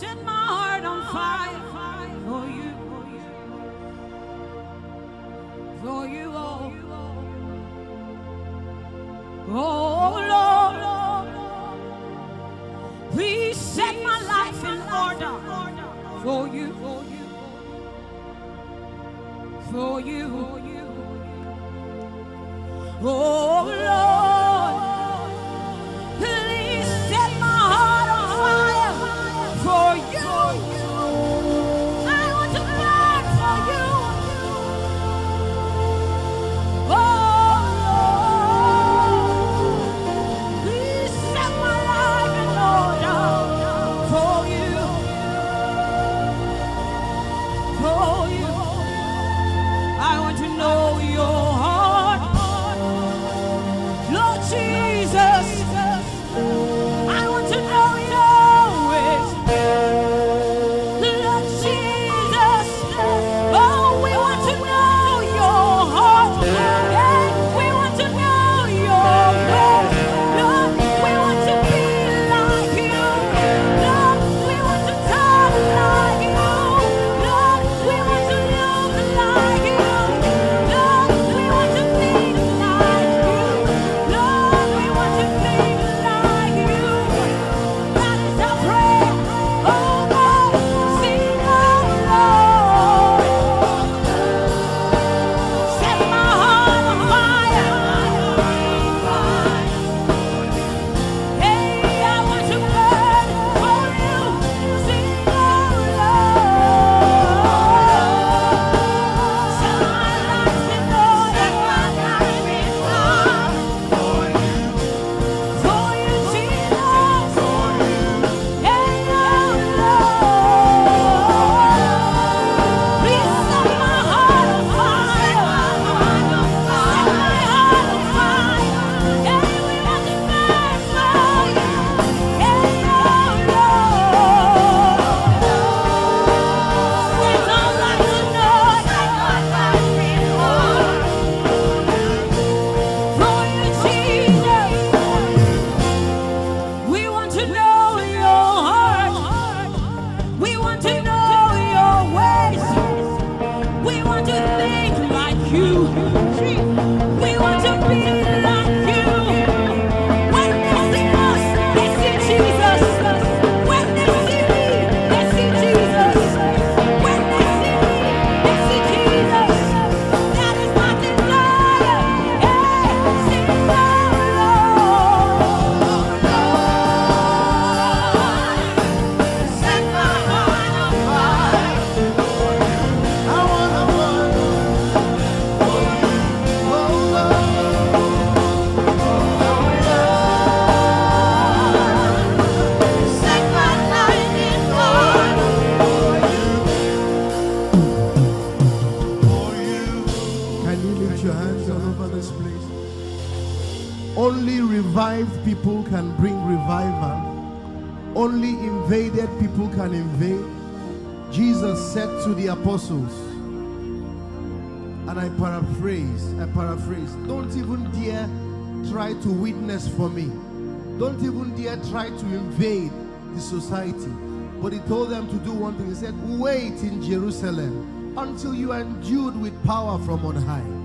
set my heart on fire, fire for you, for you, all. Oh Lord, Lord, please set my life in order for you, for you, for you. Oh. Only revived people can bring revival. Only invaded people can invade. Jesus said to the apostles, and I paraphrase, I paraphrase, don't even dare try to witness for me. Don't even dare try to invade the society. But he told them to do one thing. He said, wait in Jerusalem until you are endued with power from on high.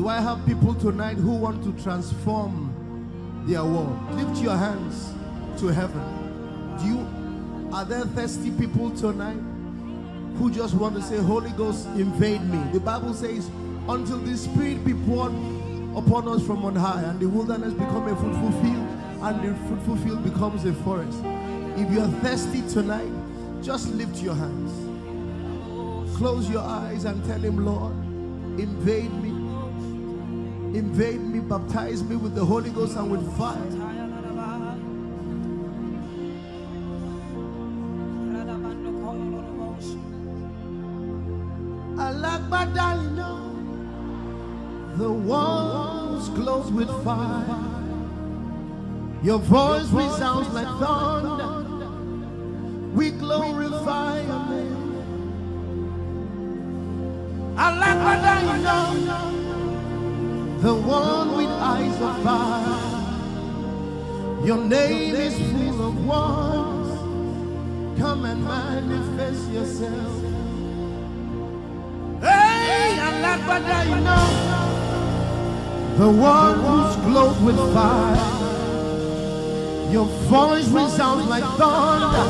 Do I have people tonight who want to transform their world? Lift your hands to heaven. Do you are there thirsty people tonight who just want to say, Holy Ghost, invade me? The Bible says, until the Spirit be poured upon us from on high, and the wilderness become a fruitful field, and the fruitful field becomes a forest. If you are thirsty tonight, just lift your hands. Close your eyes and tell him, Lord, invade me. Invade me, baptize me with the Holy Ghost and with fire. The walls close with fire. Your voice resounds like thunder. We glorify your name. The one with eyes of fire. Your name is full of wonders. Come and manifest yourself. Hey, Alagbada, you know, the one who's glowed with fire. Your voice resounds like thunder.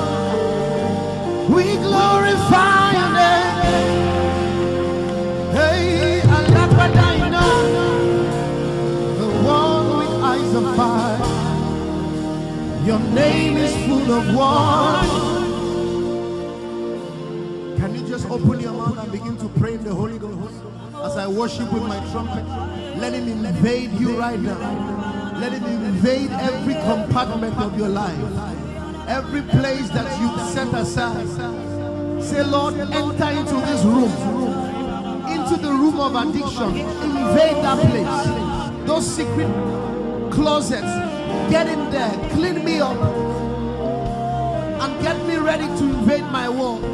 We glorify your name. Your name is full of wonder. Can you just open your mouth and begin to pray in the Holy Ghost as I worship with my trumpet? Let him invade you right now. Let him invade every compartment of your life, every place that you've set aside. Say, Lord, enter into this room, into the room of addiction. Invade that place, those secret closets. Get in there, clean me up, and get me ready to invade my world.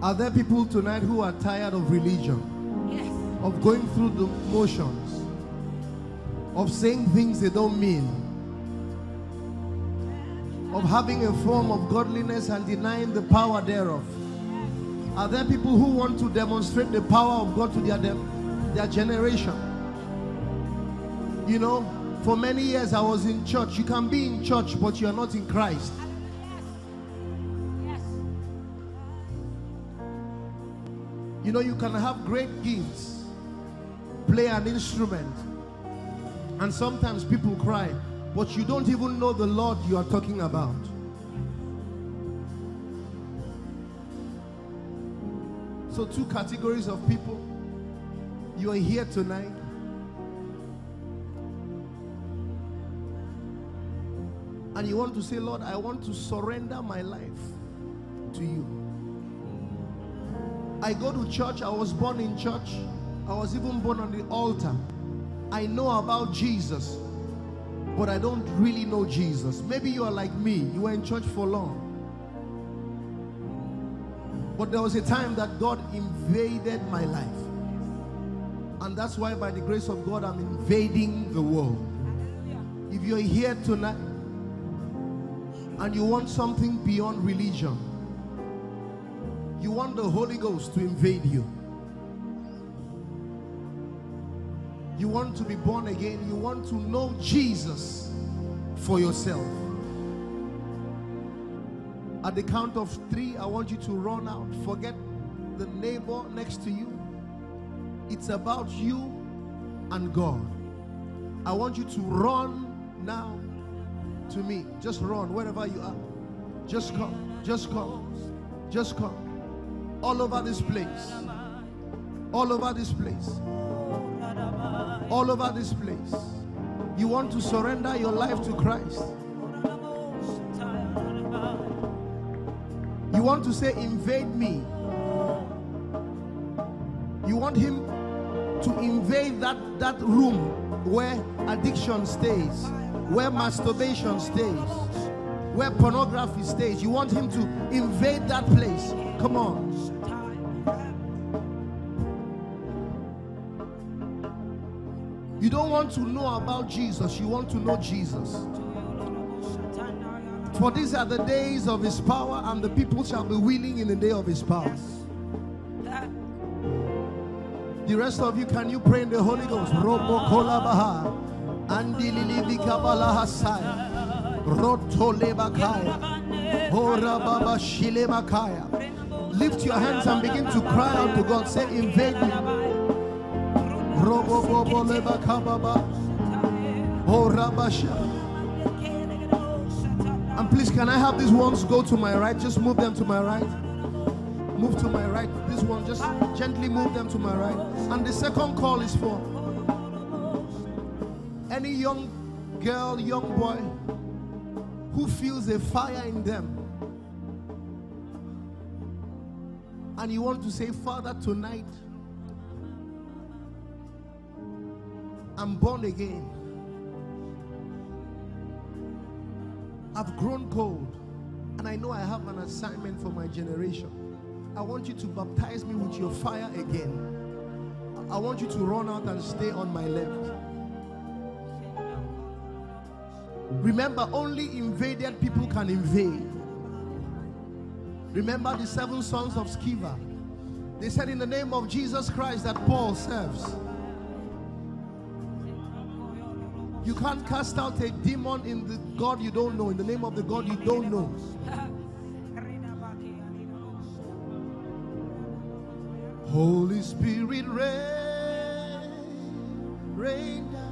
Are there people tonight who are tired of religion, Yes. of going through the motions, of saying things they don't mean, of having a form of godliness and denying the power thereof? Are there people who want to demonstrate the power of God to their, their generation? You know, for many years I was in church. You can be in church, but you are not in Christ. You know, you can have great gifts, play an instrument, and sometimes people cry, but you don't even know the Lord you are talking about. So, two categories of people. You are here tonight. And you want to say, Lord, I want to surrender my life to you. I go to church. I was born in church. I was even born on the altar. I know about Jesus, but I don't really know Jesus. Maybe you are like me. You were in church for long. But there was a time that God invaded my life. And that's why, by the grace of God, I'm invading the world. If you're here tonight and you want something beyond religion, you want the Holy Ghost to invade you. You want to be born again. You want to know Jesus for yourself. At the count of three, I want you to run out. Forget the neighbor next to you. It's about you and God. I want you to run now to me. Just run wherever you are. Just come. Just come. Just come. All over this place. All over this place. All over this place. You want to surrender your life to Christ. You want to say, invade me. You want him to invade that, that room where addiction stays, where masturbation stays, where pornography stays. You want him to invade that place. Come on. You don't want to know about Jesus, you want to know Jesus. For these are the days of his power, and the people shall be willing in the day of his power. The rest of you, can you pray in the Holy Ghost? Robo. Lift your hands and begin to cry out to God. Say, invade me. Robo bobo lebakababa. Hora basha. And please, can I have these ones go to my right? Just move them to my right. Move to my right. This one, just gently move them to my right. And the second call is for any young girl, young boy who feels a fire in them. And you want to say, Father, tonight I'm born again. I've grown cold. And I know I have an assignment for my generation. I want you to baptize me with your fire again. I want you to run out and stay on my left. Remember, only invaded people can invade. Remember the seven sons of Sceva. They said, In the name of Jesus Christ, that Paul serves. You can't cast out a demon in the God you don't know, in the name of the God you don't know. Holy Spirit, rain, rain down,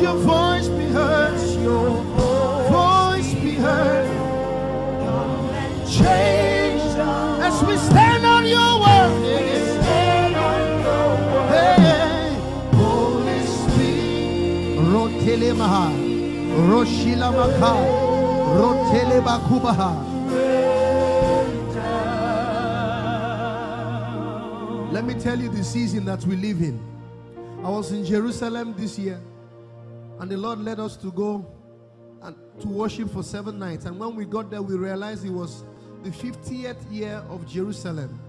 your voice be heard. Your voice be heard. Change as we stand on your word. Hey, Holy Spirit. Rotele maha. Roshila maka. Rotele bakubaha. Let me tell you the season that we live in. I was in Jerusalem this year, and the Lord led us to go and to worship for seven nights. And when we got there, we realized it was the 50th year of Jerusalem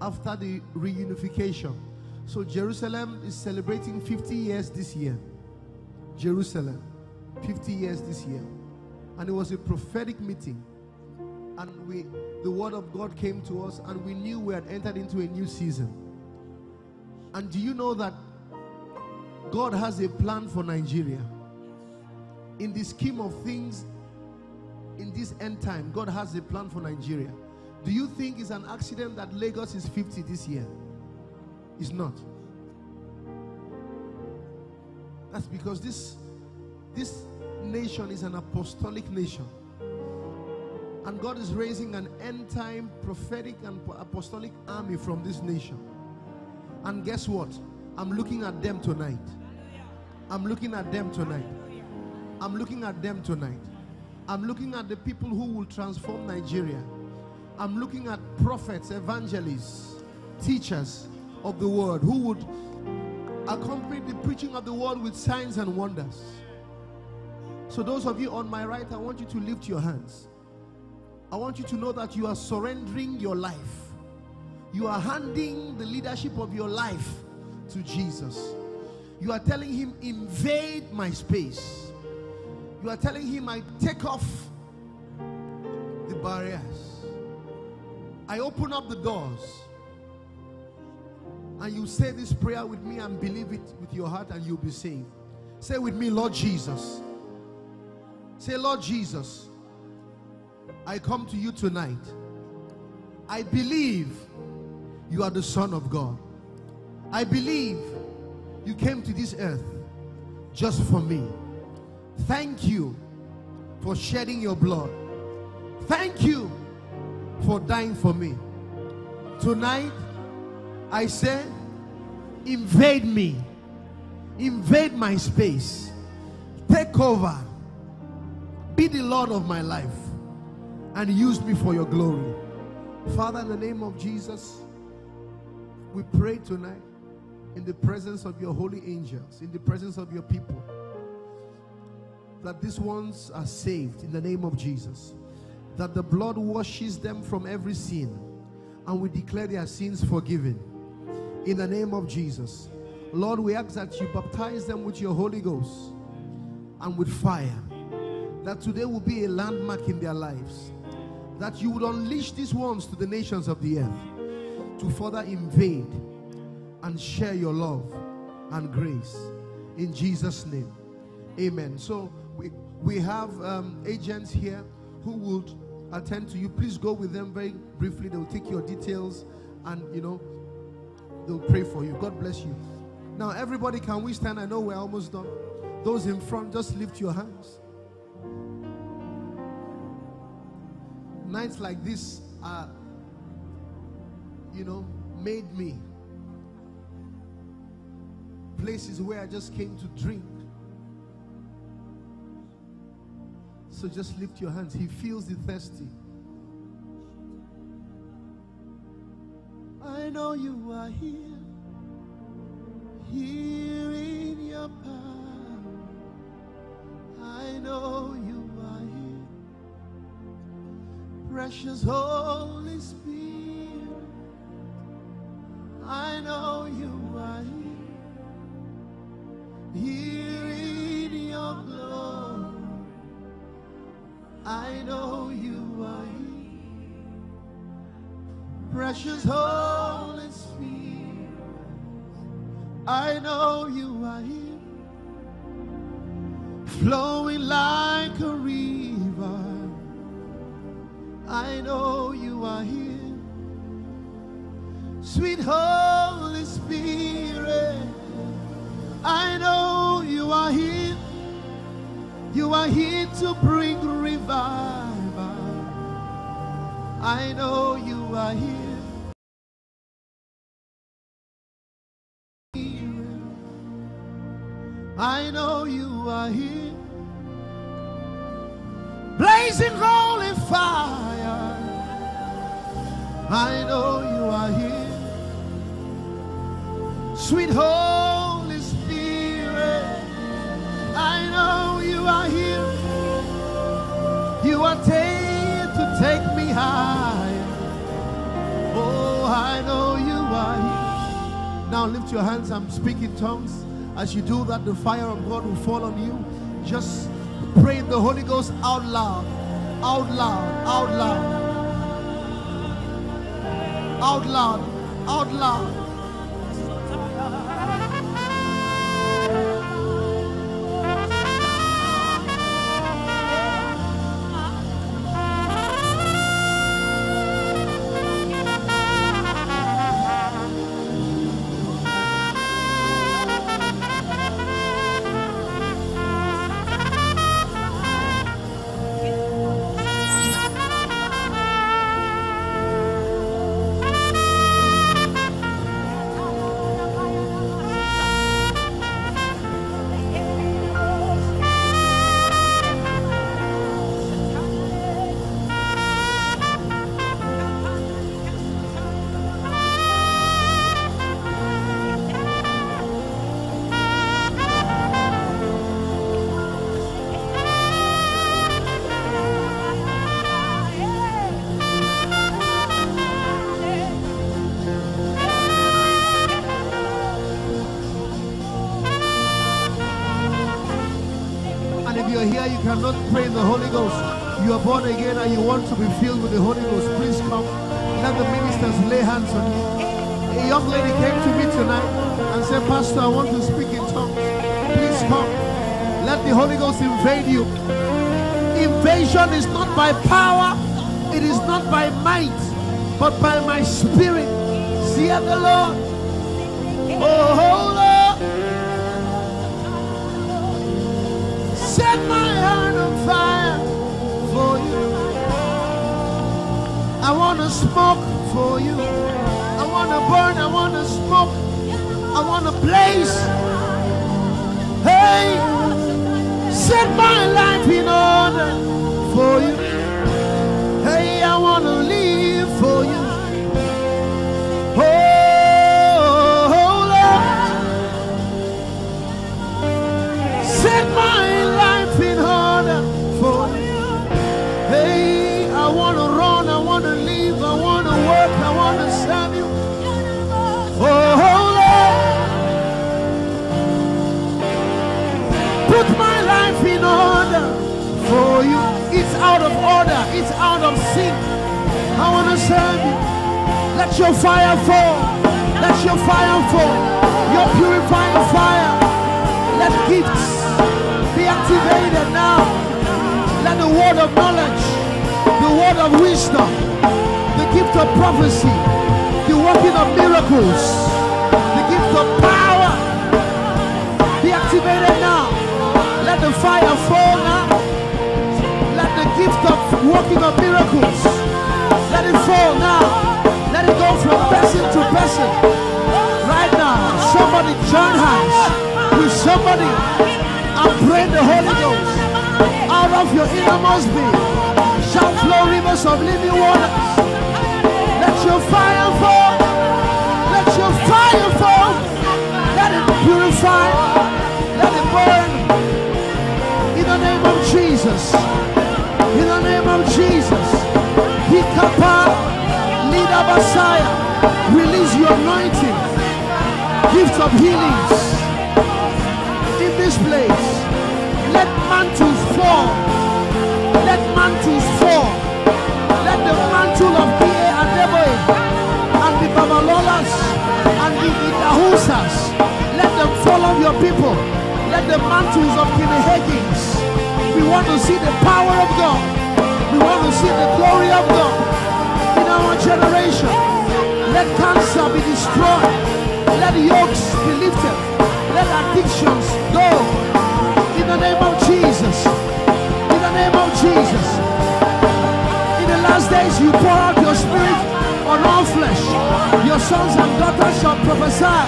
after the reunification. So Jerusalem is celebrating 50 years this year. Jerusalem, 50 years this year. And it was a prophetic meeting. And we the word of God came to us, and we knew we had entered into a new season. And do you know that God has a plan for Nigeria? In the scheme of things, in this end time, God has a plan for Nigeria. Do you think it's an accident that Lagos is 50 this year? It's not. That's because this this nation is an apostolic nation. And God is raising an end time prophetic and apostolic army from this nation. And guess what? I'm looking at them tonight. I'm looking at them tonight. I'm looking at them tonight. I'm looking at the people who will transform Nigeria. I'm looking at prophets, evangelists, teachers of the word who would accompany the preaching of the word with signs and wonders. So, those of you on my right, I want you to lift your hands. I want you to know that you are surrendering your life. You are handing the leadership of your life to Jesus. You are telling him, invade my space. You are telling him, I take off the barriers. I open up the doors. And you say this prayer with me and believe it with your heart, and you'll be saved. Say with me, Lord Jesus. Say, Lord Jesus, I come to you tonight. I believe you are the Son of God. I believe you came to this earth just for me. Thank you for shedding your blood. Thank you for dying for me. Tonight, I say, invade me, invade my space, take over, be the Lord of my life, and use me for your glory. Father, in the name of Jesus, we pray tonight in the presence of your holy angels, in the presence of your people, that these ones are saved in the name of Jesus, that the blood washes them from every sin, and we declare their sins forgiven. In the name of Jesus. Lord, we ask that you baptize them with your Holy Ghost and with fire, that today will be a landmark in their lives, that you would unleash these ones to the nations of the earth to further invade and share your love and grace in Jesus' name. Amen. So we, we have um, agents here who would attend to you. Please go with them very briefly. They will take your details and you know they'll pray for you. God bless you. Now, everybody, can we stand? I know we're almost done. Those in front, just lift your hands. Nights like this are, you know, made me. Places where I just came to drink. So just lift your hands. He feels the thirsty. I know you are here, here in your power. I know you are here, precious Holy Spirit. I know you are here. I know you are here. Blazing holy fire. I know you are here. Sweet Holy Now lift your hands. I'm speaking tongues. As you do that, the fire of God will fall on you. Just pray in the Holy Ghost out loud, out loud, out loud, out loud, out loud. Cannot pray in the Holy Ghost. You are born again and you want to be filled with the Holy Ghost. Please come. Let the ministers lay hands on you. A young lady came to me tonight and said, Pastor, I want to speak in tongues. Please come. Let the Holy Ghost invade you. Invasion is not by power, it is not by might, but by my spirit. See the Lord. Oh, fire for you. I want to smoke for you. I want to burn. I want to smoke. I want to blaze. Hey, set my life in order for you. Hey, I want to live for you. It's out of order, it's out of sync. I want to serve you. Let your fire fall. Let your fire fall. Your purifying fire. Let gifts be activated now. Let the word of knowledge, the word of wisdom, the gift of prophecy, the working of miracles, the gift of power be activated now. Let the fire fall now. Gift of working of miracles, let it fall now. Let it go from person to person. Right now, somebody join hands with somebody and pray the Holy Ghost out of your innermost being. Shall flow rivers of living waters. Let your fire fall. Let your fire fall. Let it purify. Let it burn. In the name of Jesus. Messiah. Release your anointing. Gift of healings in this place. Let mantles fall. Let mantles fall. Let the mantle of P.A. and Deboe and the Babalolas and the Idahosas, let them fall on your people. Let the mantles of King Higgins. We want to see the power of God. We want to see the glory of God our generation. Let cancer be destroyed. Let yokes be lifted. Let addictions go. In the name of Jesus. In the name of Jesus. In the last days, you pour out your spirit on all flesh. Your sons and daughters shall prophesy.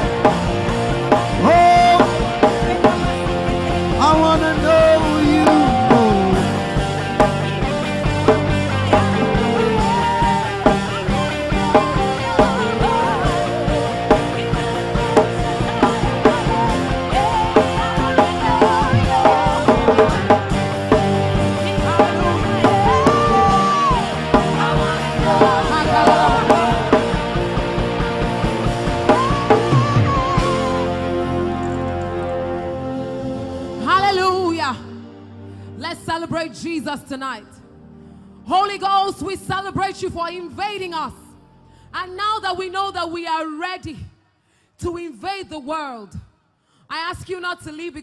Oh, I want to Jesus tonight. Holy Ghost, we celebrate you for invading us. And now that we know that we are ready to invade the world, I ask you not to leave.